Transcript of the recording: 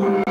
Mm-hmm.